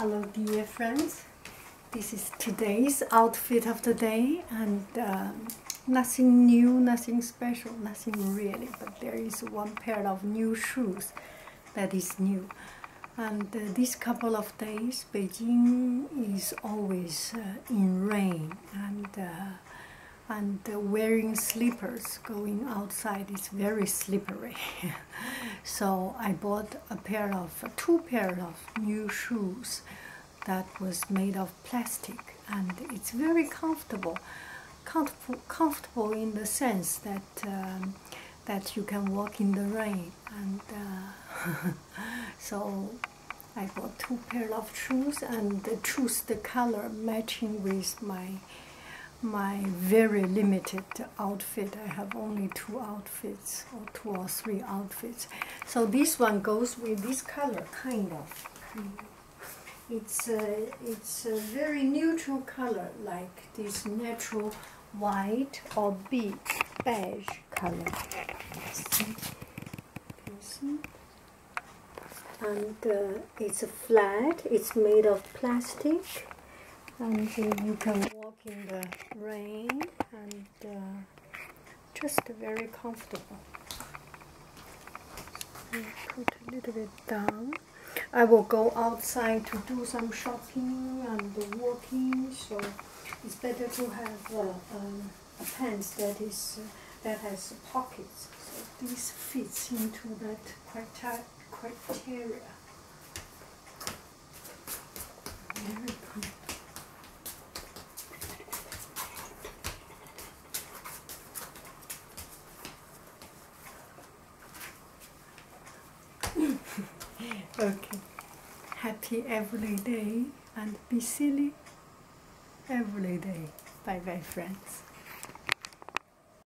Hello dear friends, this is today's outfit of the day and um, nothing new, nothing special, nothing really, but there is one pair of new shoes that is new. And uh, this couple of days, Beijing is always uh, in rain and uh, and wearing slippers going outside is very slippery. So i bought a pair of two pair of new shoes that was made of plastic. And it's very comfortable. Comfortable comfortable in the sense that um, that you can walk in the rain. And uh, so I bought two pair of shoes. And choose the color matching with my my very limited outfit. I have only two outfits or two or three outfits. So this one goes with this color, kind of. It's a, it's a very neutral color, like this natural white or beige, beige color. And uh, it's a flat, it's made of plastic and uh, you can walk in the rain and uh, just very comfortable. put a little bit down. I will go outside to do some shopping and walking, so it's better to have uh, um, a pants that is uh, that has pockets. So this fits into that criteria. Very comfortable. okay. Happy every day and be silly every day. Bye bye, friends.